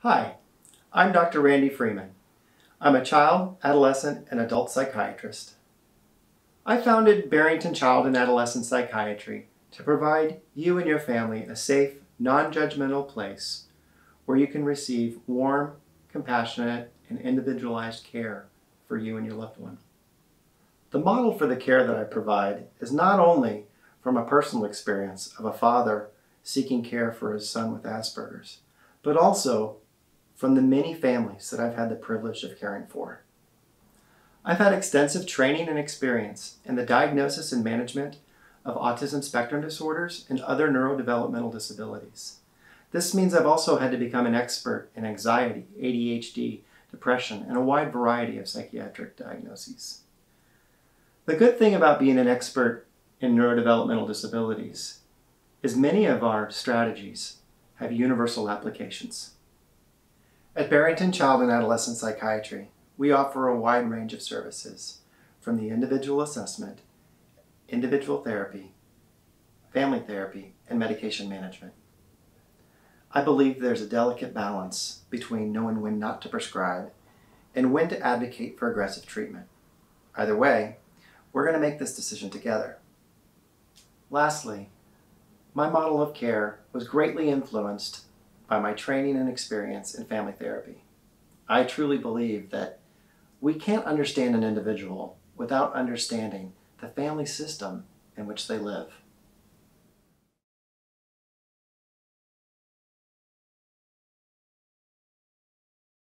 Hi, I'm Dr. Randy Freeman. I'm a child, adolescent, and adult psychiatrist. I founded Barrington Child and Adolescent Psychiatry to provide you and your family a safe, non judgmental place where you can receive warm, compassionate, and individualized care for you and your loved one. The model for the care that I provide is not only from a personal experience of a father seeking care for his son with Asperger's, but also from the many families that I've had the privilege of caring for. I've had extensive training and experience in the diagnosis and management of autism spectrum disorders and other neurodevelopmental disabilities. This means I've also had to become an expert in anxiety, ADHD, depression, and a wide variety of psychiatric diagnoses. The good thing about being an expert in neurodevelopmental disabilities is many of our strategies have universal applications. At Barrington Child and Adolescent Psychiatry, we offer a wide range of services from the individual assessment, individual therapy, family therapy, and medication management. I believe there's a delicate balance between knowing when not to prescribe and when to advocate for aggressive treatment. Either way, we're going to make this decision together. Lastly, my model of care was greatly influenced by my training and experience in family therapy. I truly believe that we can't understand an individual without understanding the family system in which they live.